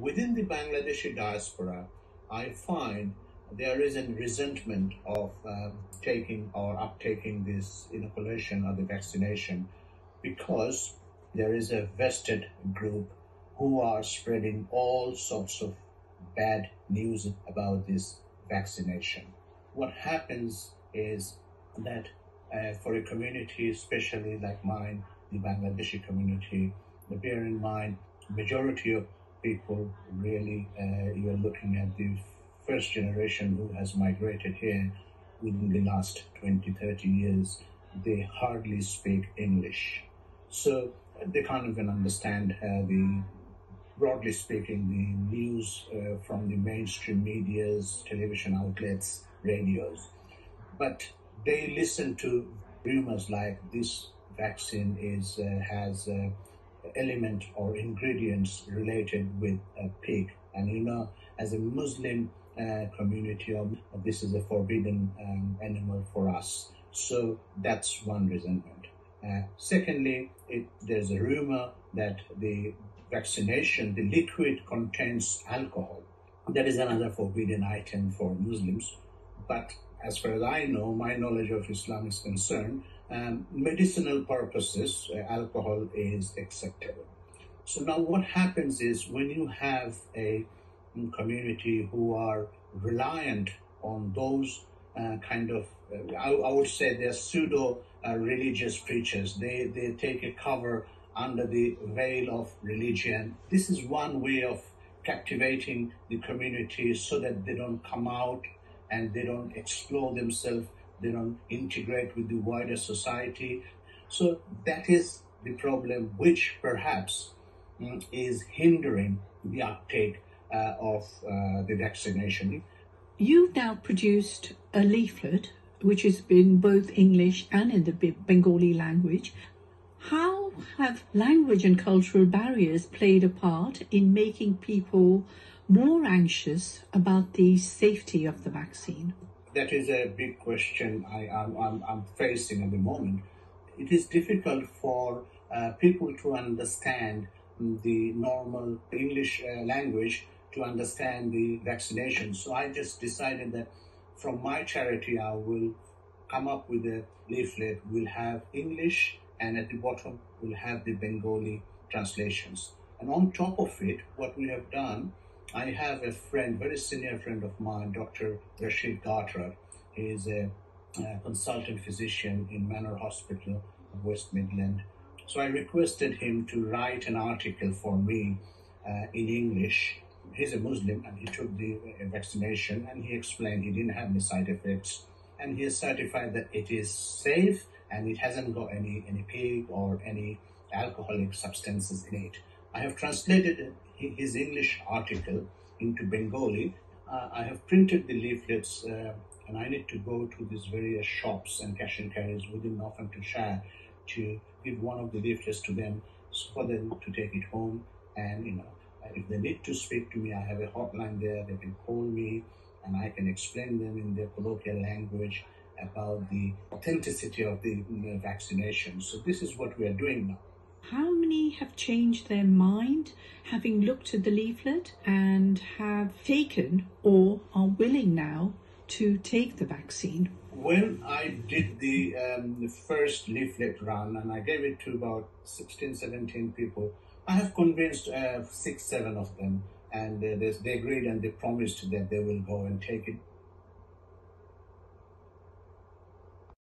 within the Bangladeshi diaspora, I find there is a resentment of um, taking or uptaking this inoculation or the vaccination because there is a vested group who are spreading all sorts of bad news about this vaccination. What happens is that uh, for a community, especially like mine, the Bangladeshi community, bear in mind, majority of people really, uh, you're looking at the first generation who has migrated here within the last 20, 30 years, they hardly speak English. So they can't even understand uh, the, broadly speaking, the news uh, from the mainstream medias, television outlets, radios. But they listen to rumors like this vaccine is uh, has uh, element or ingredients related with a pig. And you know as a muslim uh, community of this is a forbidden um, animal for us. So that's one resentment. Uh, secondly it, there's a rumor that the vaccination the liquid contains alcohol. That is another forbidden item for muslims. But as far as i know my knowledge of islam is concerned um, medicinal purposes, uh, alcohol is acceptable. So now what happens is when you have a community who are reliant on those uh, kind of, uh, I, I, would say they're pseudo uh, religious preachers. They, they take a cover under the veil of religion. This is one way of captivating the community so that they don't come out and they don't explore themselves they don't integrate with the wider society. So that is the problem, which perhaps mm, is hindering the uptake uh, of uh, the vaccination. You've now produced a leaflet which has been both English and in the Bengali language. How have language and cultural barriers played a part in making people more anxious about the safety of the vaccine? that is a big question I, am I'm, I'm facing at the moment. It is difficult for uh, people to understand the normal English uh, language to understand the vaccination. So I just decided that from my charity, I will come up with a leaflet. We'll have English, and at the bottom, we'll have the Bengali translations. And on top of it, what we have done I have a friend, very senior friend of mine, Dr. Rashid Gatrad. He is a, a consultant physician in Manor Hospital of West Midland. So I requested him to write an article for me uh, in English. He's a Muslim and he took the uh, vaccination and he explained he didn't have any side effects and he has certified that it is safe and it hasn't got any, any pig or any alcoholic substances in it. I have translated his English article into Bengali. Uh, I have printed the leaflets uh, and I need to go to these various shops and cash and carries within Northamptonshire to give one of the leaflets to them for them to take it home. And, you know, if they need to speak to me, I have a hotline there. They can call me and I can explain them in their colloquial language about the authenticity of the vaccination. So this is what we are doing now. How many have changed their mind having looked at the leaflet and have taken or are willing now to take the vaccine? When I did the, um, the first leaflet run and I gave it to about 16, 17 people, I have convinced uh, six, seven of them and uh, they agreed and they promised that they will go and take it